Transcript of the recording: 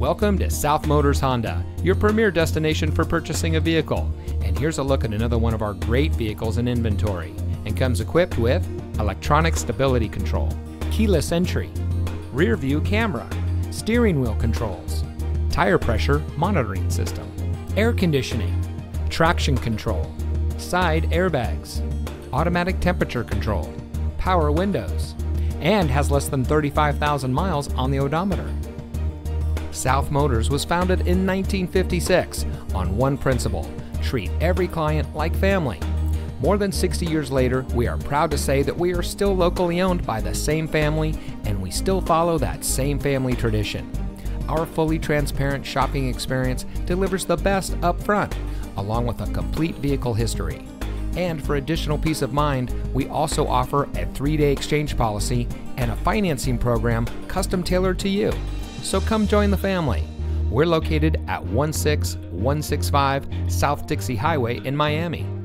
Welcome to South Motors Honda, your premier destination for purchasing a vehicle. And here's a look at another one of our great vehicles in inventory and comes equipped with electronic stability control, keyless entry, rear view camera, steering wheel controls, tire pressure monitoring system, air conditioning, traction control, side airbags, automatic temperature control, power windows, and has less than 35,000 miles on the odometer. South Motors was founded in 1956 on one principle treat every client like family. More than 60 years later, we are proud to say that we are still locally owned by the same family and we still follow that same family tradition. Our fully transparent shopping experience delivers the best up front, along with a complete vehicle history. And for additional peace of mind, we also offer a three day exchange policy and a financing program custom tailored to you. So come join the family. We're located at 16165 South Dixie Highway in Miami.